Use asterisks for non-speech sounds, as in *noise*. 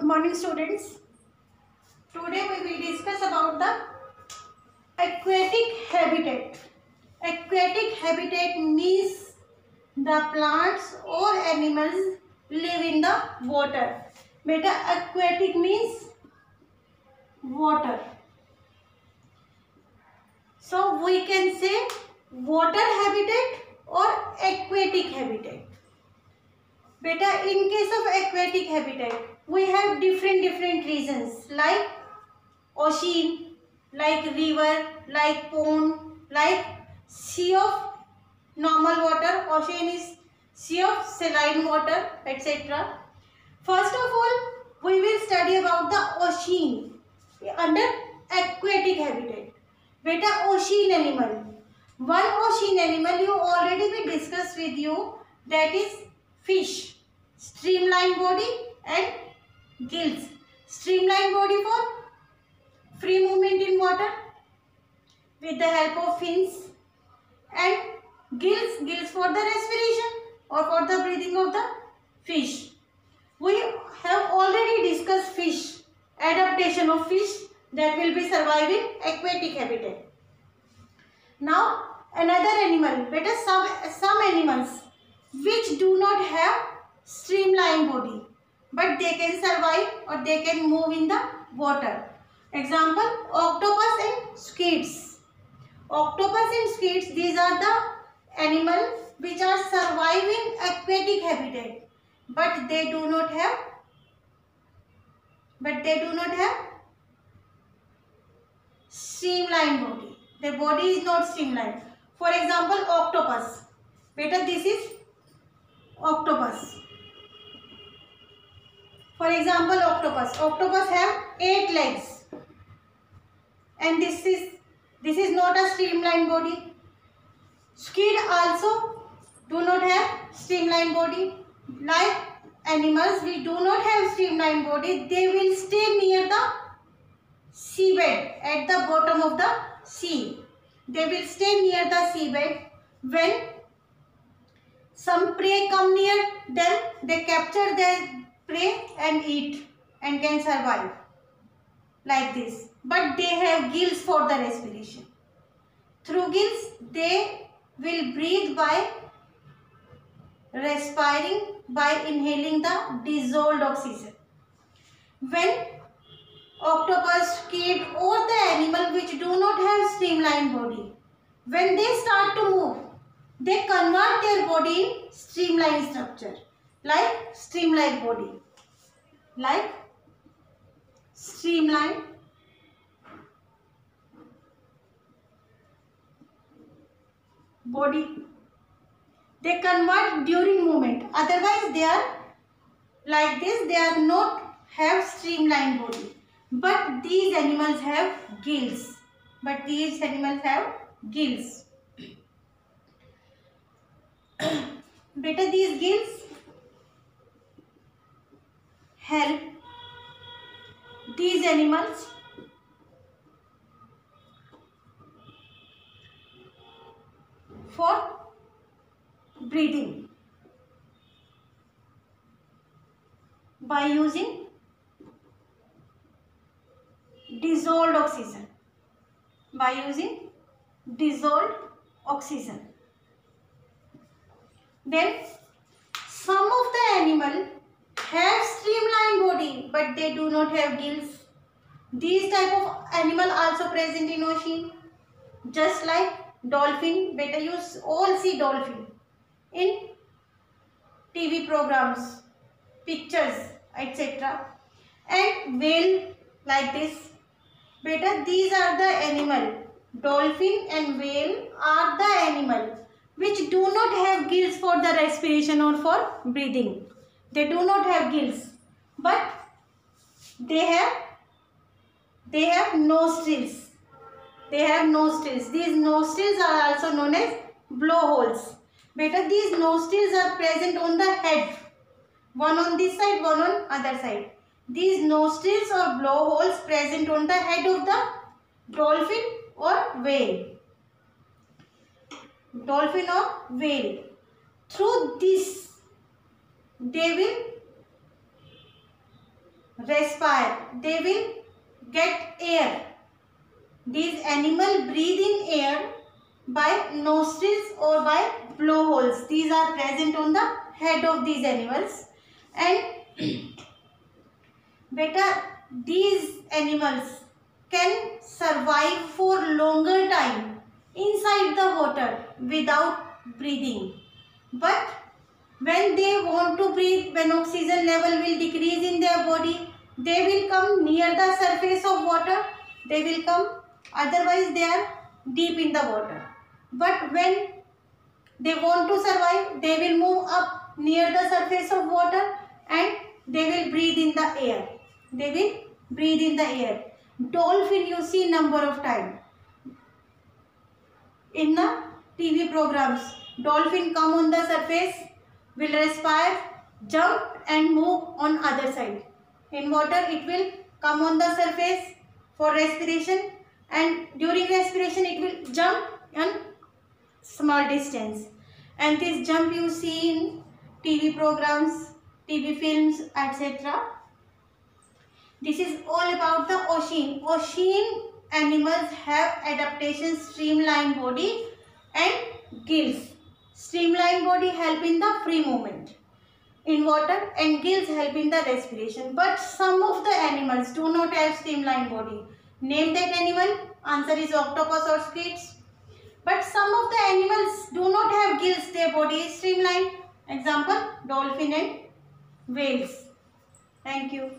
good morning students today we will discuss about the aquatic habitat aquatic habitat means the plants or animals live in the water beta aquatic means water so we can say water habitat or aquatic habitat beta in case of aquatic habitat we have different different reasons like ocean, like river, like pond, like sea of normal water, ocean is sea of saline water, etc. First of all, we will study about the ocean under aquatic habitat. Beta ocean animal. One ocean animal you already we discussed with you that is fish. Streamline body and gills. Streamline body for free movement in water with the help of fins and gills, gills for the respiration or for the breathing of the fish. We have already discussed fish, adaptation of fish that will be surviving aquatic habitat. Now another animal, better some, some animals which do not have streamlined body they can survive or they can move in the water. Example, octopus and squids. Octopus and squids, these are the animals which are surviving aquatic habitat, but they do not have streamlined body. Their body is not streamlined. For example, octopus. Beta, this is octopus. For example, octopus. Octopus have eight legs. And this is this is not a streamlined body. Squid also do not have streamlined body. Like animals, we do not have streamlined body. They will stay near the seabed at the bottom of the sea. They will stay near the seabed. When some prey come near them, they capture their, and eat and can survive like this. But they have gills for the respiration. Through gills, they will breathe by respiring by inhaling the dissolved oxygen. When octopus, squid, or the animal which do not have streamlined body, when they start to move, they convert their body in streamlined structure. like streamline body like streamline body they convert during movement otherwise they are like this they are not have streamline body but these animals have gills but these animals have gills beta these gills help these animals for breeding by using dissolved oxygen by using dissolved oxygen then some of the animal have streamlined body but they do not have gills. These type of animal also present in ocean. Just like dolphin, better you all see dolphin in TV programs, pictures, etc. And whale like this. Better these are the animal. Dolphin and whale are the animal which do not have gills for the respiration or for breathing. They do not have gills, but they have they have nostrils. They have nostrils. These nostrils are also known as blowholes. Better these nostrils are present on the head. One on this side, one on other side. These nostrils or blowholes present on the head of the dolphin or whale. Dolphin or whale. Through this they will respire they will get air these animal breathe in air by nostrils or by blowholes these are present on the head of these animals and *clears throat* beta these animals can survive for longer time inside the water without breathing but when they want to breathe, when oxygen level will decrease in their body, they will come near the surface of water. They will come, otherwise they are deep in the water. But when they want to survive, they will move up near the surface of water and they will breathe in the air. They will breathe in the air. Dolphin you see number of times. In the TV programs, dolphin come on the surface will respire, jump and move on other side. In water, it will come on the surface for respiration and during respiration, it will jump on small distance. And this jump you see in TV programs, TV films, etc. This is all about the ocean. Ocean animals have adaptation streamlined body and gills. Streamline body help in the free movement in water and gills help in the respiration. But some of the animals do not have streamlined body. Name that animal. Answer is octopus or squids. But some of the animals do not have gills. Their body is streamlined. Example, dolphin and whales. Thank you.